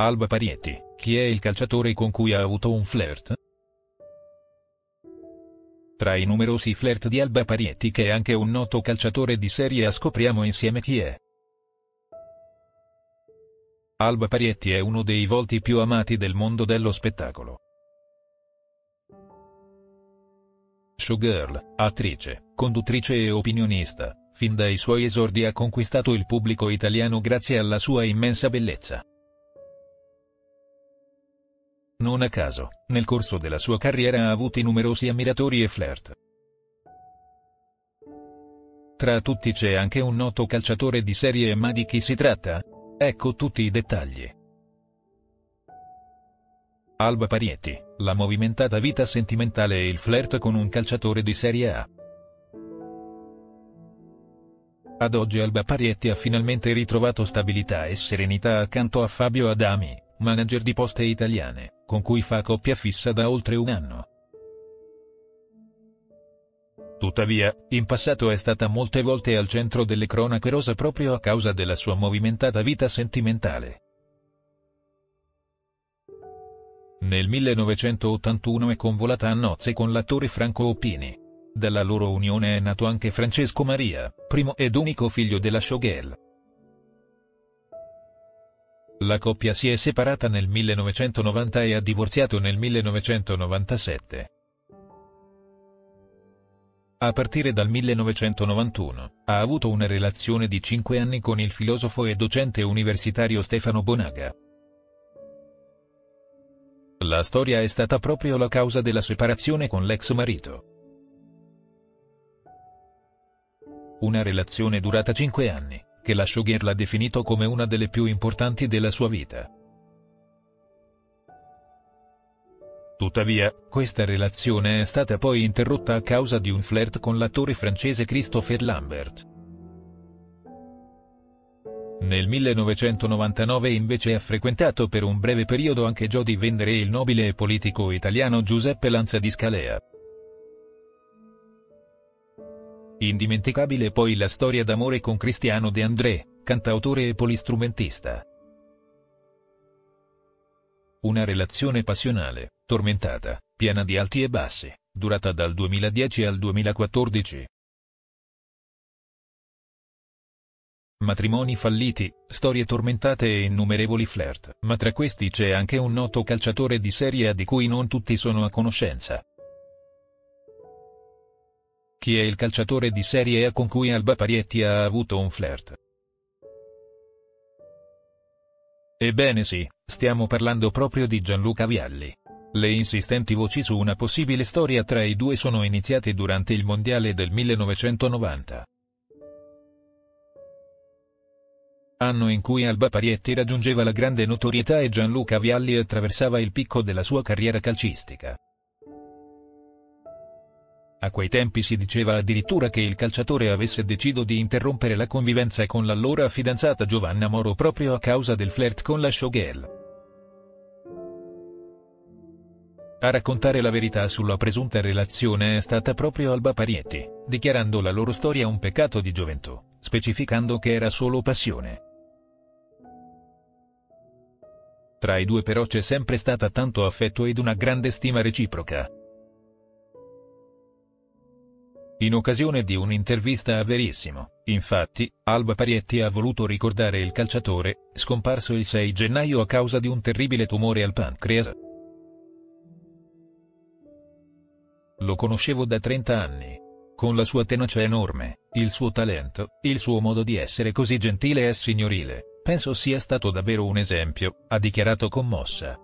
Alba Parietti, chi è il calciatore con cui ha avuto un flirt? Tra i numerosi flirt di Alba Parietti che è anche un noto calciatore di Serie A scopriamo insieme chi è. Alba Parietti è uno dei volti più amati del mondo dello spettacolo. Showgirl, attrice, conduttrice e opinionista, fin dai suoi esordi ha conquistato il pubblico italiano grazie alla sua immensa bellezza. Non a caso, nel corso della sua carriera ha avuto numerosi ammiratori e flirt. Tra tutti c'è anche un noto calciatore di serie ma di chi si tratta? Ecco tutti i dettagli. Alba Parietti, la movimentata vita sentimentale e il flirt con un calciatore di Serie A. Ad oggi Alba Parietti ha finalmente ritrovato stabilità e serenità accanto a Fabio Adami, manager di Poste Italiane, con cui fa coppia fissa da oltre un anno. Tuttavia, in passato è stata molte volte al centro delle cronache rosa proprio a causa della sua movimentata vita sentimentale. Nel 1981 è convolata a nozze con l'attore Franco Oppini. Dalla loro unione è nato anche Francesco Maria, primo ed unico figlio della showgirl. La coppia si è separata nel 1990 e ha divorziato nel 1997. A partire dal 1991, ha avuto una relazione di 5 anni con il filosofo e docente universitario Stefano Bonaga. La storia è stata proprio la causa della separazione con l'ex marito. Una relazione durata 5 anni che la showgirl ha definito come una delle più importanti della sua vita. Tuttavia, questa relazione è stata poi interrotta a causa di un flirt con l'attore francese Christopher Lambert. Nel 1999 invece ha frequentato per un breve periodo anche Jodie Vendere il nobile e politico italiano Giuseppe Lanza di Scalea. Indimenticabile poi la storia d'amore con Cristiano De André, cantautore e polistrumentista. Una relazione passionale, tormentata, piena di alti e bassi, durata dal 2010 al 2014. Matrimoni falliti, storie tormentate e innumerevoli flirt, ma tra questi c'è anche un noto calciatore di Serie A di cui non tutti sono a conoscenza. Chi è il calciatore di Serie A con cui Alba Parietti ha avuto un flirt? Ebbene sì, stiamo parlando proprio di Gianluca Vialli. Le insistenti voci su una possibile storia tra i due sono iniziate durante il Mondiale del 1990. Anno in cui Alba Parietti raggiungeva la grande notorietà e Gianluca Vialli attraversava il picco della sua carriera calcistica. A quei tempi si diceva addirittura che il calciatore avesse deciso di interrompere la convivenza con l'allora fidanzata Giovanna Moro proprio a causa del flirt con la showgirl. A raccontare la verità sulla presunta relazione è stata proprio Alba Parietti, dichiarando la loro storia un peccato di gioventù, specificando che era solo passione. Tra i due però c'è sempre stata tanto affetto ed una grande stima reciproca. In occasione di un'intervista a Verissimo, infatti, Alba Parietti ha voluto ricordare il calciatore, scomparso il 6 gennaio a causa di un terribile tumore al pancreas. Lo conoscevo da 30 anni. Con la sua tenacia enorme, il suo talento, il suo modo di essere così gentile e signorile, penso sia stato davvero un esempio, ha dichiarato commossa.